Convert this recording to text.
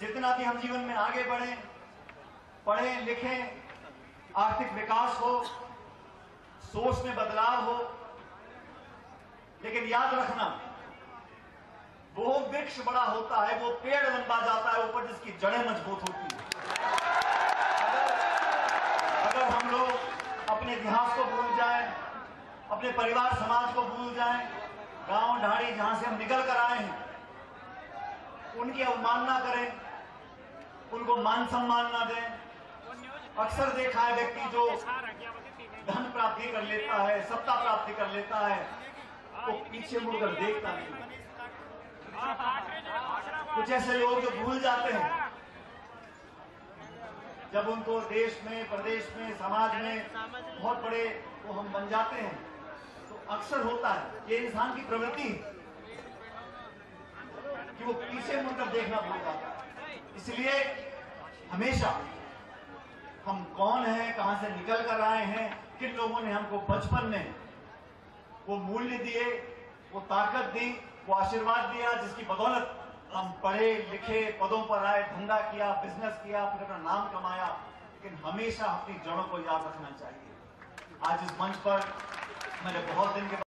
जितना भी हम जीवन में आगे बढ़े, पढ़े, लिखें, आर्थिक विकास हो, सोच में बदलाव हो, लेकिन याद रखना, वो वृक्ष बड़ा होता है, वो पेड़ लंबा जाता है, ऊपर जिसकी जड़ें मज़बूत होती है। अगर अगर हम लोग अपने इतिहास को भूल जाएँ, अपने परिवार समाज को भूल जाएँ गाँव ढाड़ी जहाँ से हम निकल कर आए हैं उनकी अवमानना करें, उनको मान सम्मान ना दें। अक्सर देखा है व्यक्ति जो धन प्राप्ति कर लेता है, सत्ता प्राप्ति कर लेता है, वो पीछे मुड़कर देखता नहीं। कुछ ऐसे लोग जो भूल जाते हैं। जब उनको देश में, प्रदेश में, समाज में बहुत बड़े वो हम बन जाते हैं तो अक्सर होता है ये इंसान की प्रवृत्ति है कि वो पीछे मुड़कर देखना भूल जाता है। इसलिए हमेशा हम कौन हैं, कहाँ से निकल कर आए हैं, किन लोगों ने हमको बचपन में वो मूल्य दिए, वो ताकत दी, वो आशीर्वाद दिया, जिसकी बदौलत हम पढ़े, लिखे, पदों पर आए, धंधा किया बिज़नेस किया फिर अपना नाम कमाया, लेकिन हमेशा अपनी जड़ों को याद रखना चाहिए। आज इस मंच पर मैंने बहुत दिन के